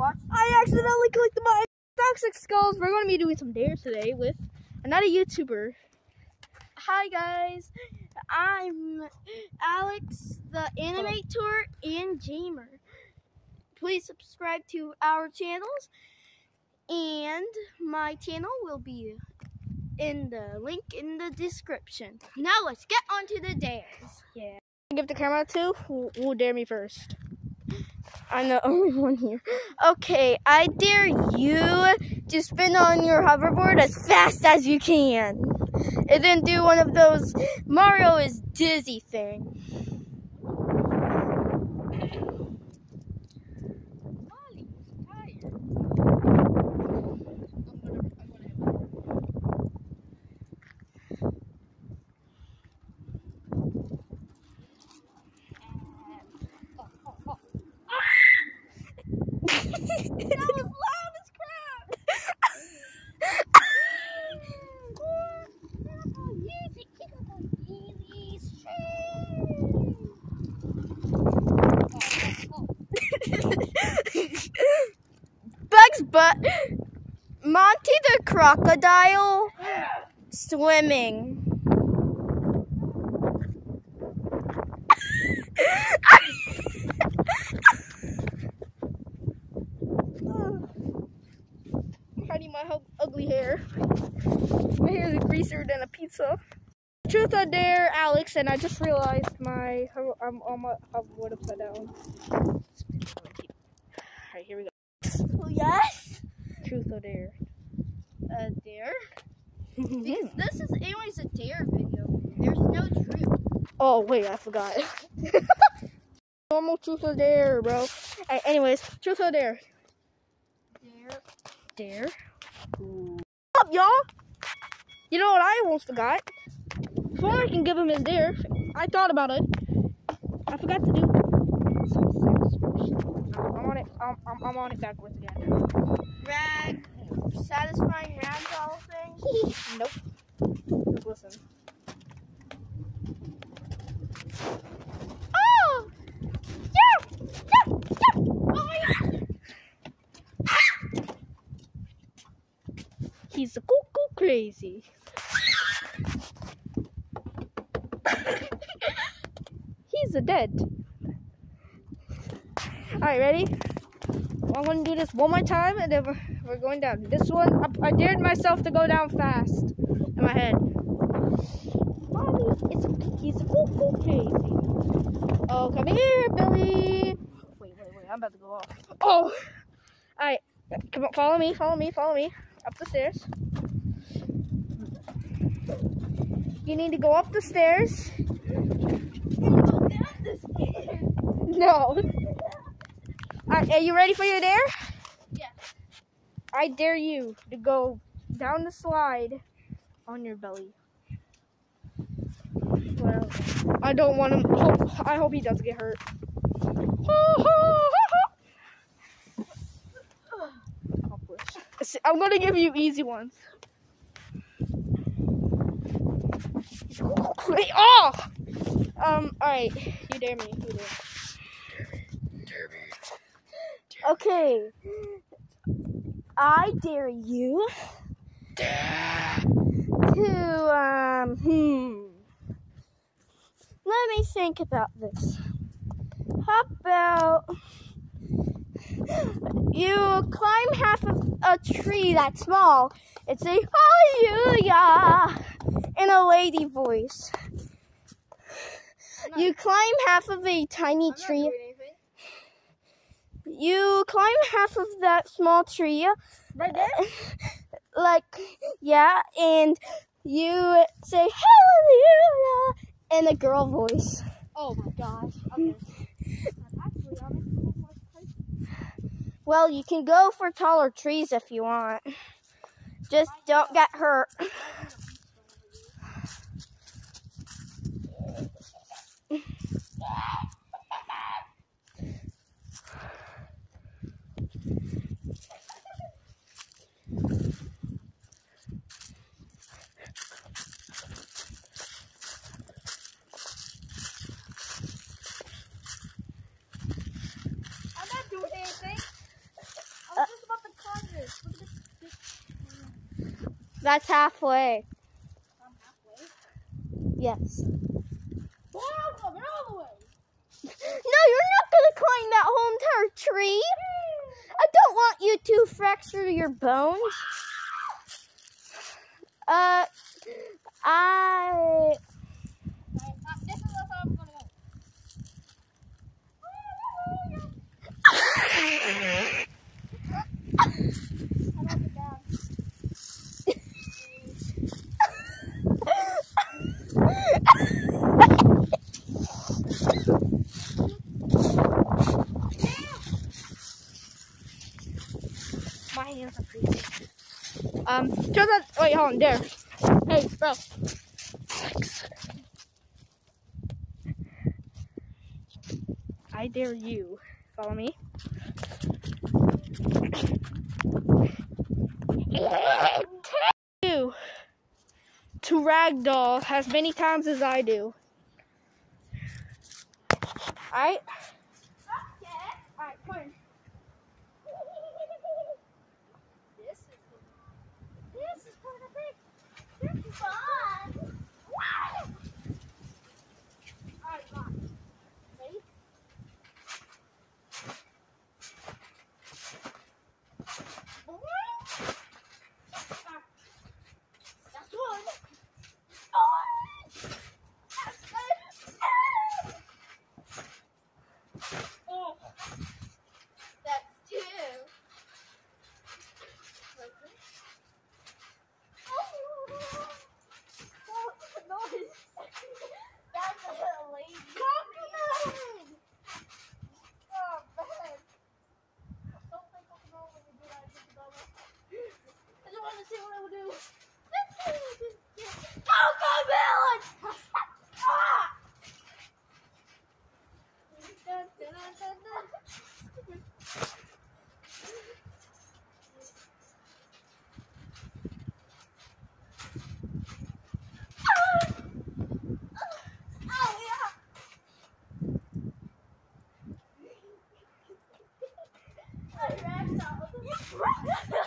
I accidentally clicked the my toxic skulls. We're going to be doing some dares today with another YouTuber. Hi guys, I'm Alex, the animator and gamer. Please subscribe to our channels, and my channel will be in the link in the description. Now let's get on to the dares. Yeah. Give the camera to who will dare me first. I'm the only one here. Okay, I dare you to spin on your hoverboard as fast as you can. And then do one of those Mario is dizzy thing. But Monty the crocodile swimming. hiding my ugly hair. My hair is greasier than a pizza. Truth or dare, Alex, and I just realized my I'm on my hoverboard upside down. Alright, here we go. Oh, yes. Truth or dare? A dare? Mm-hmm. this is anyways a dare video. There's no truth. Oh wait, I forgot. Normal truth or dare, bro. Right, anyways, truth or dare? Dare. Dare. What's up, y'all? You know what I almost forgot? Before I can give him his dare, I thought about it. I forgot to do some sex first. I'm on it. I'm, I'm, I'm on it backwards again. Rag, satisfying ragdoll thing. nope. Just listen. Oh! Yeah! Yeah! Yeah! Oh my god! Ah! He's a cuckoo crazy. He's a dead. Alright, ready? I'm gonna do this one more time and then we're, we're going down. This one, I, I, dared myself to go down fast in my head. Mommy, it's a, he's a crazy. Oh, come here, Billy. Wait, wait, wait, I'm about to go off. Oh! Alright, come on, follow me, follow me, follow me up the stairs. You need to go up the stairs. No. Right, are you ready for your dare? Yeah. I dare you to go down the slide on your belly. Well, I don't want him. Hope, I hope he doesn't get hurt. I'm gonna give you easy ones. Oh! Um, alright. You dare me. You dare. Dare me. Okay. I dare you to, um, hmm. Let me think about this. How about you climb half of a tree that's small and say hallelujah in a lady voice. You climb half of a tiny tree. You climb half of that small tree. Right there? Like, yeah, and you say hallelujah in a girl voice. Oh my gosh. Okay. Well, you can go for taller trees if you want. Just don't get hurt. That's halfway. I'm halfway. Yes. Well, I'm all the way. No, you're not gonna climb that whole entire tree. I don't want you to fracture your bones. Uh, I. Right, uh, this is how I'm gonna go. How about the down? Um, turn that. Wait, hold on, there. Hey, bro. I dare you. Follow me. you to ragdoll as many times as I do. Alright, Right.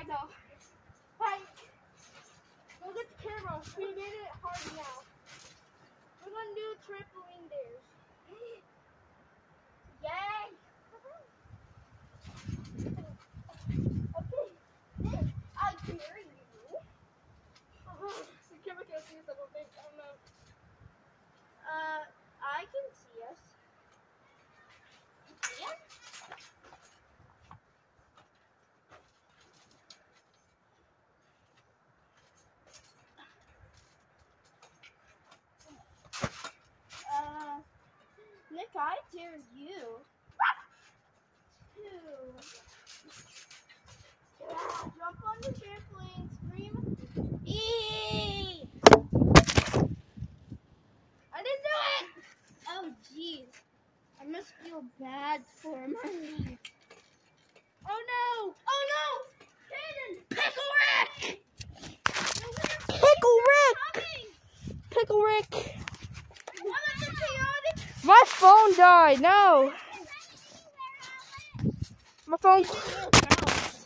I ragdoll. Right. Look at the camera. We made it hard now. We're gonna do trampoline dares. Yay! okay. I dare you. the camera can't see us, I don't think. I don't know. Uh, I can see us. You can? Uh, Nick, I dare you to jump on the trampoline, scream, eee! I didn't do it! Oh, jeez. I must feel bad for my leg. Oh, no! Oh, no! Caden! Pickle Rick! Pickle Rick! Pickle Rick! It, chaotic? My phone died. No. My phone.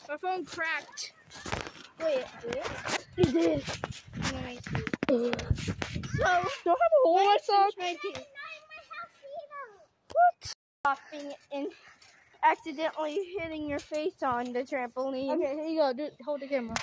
My phone cracked. Wait, did It did. Nice. So, So, do I have a hole in my sock? What? Stopping and accidentally hitting your face on the trampoline. Okay, here you go. Do, hold the camera.